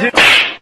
Yeah.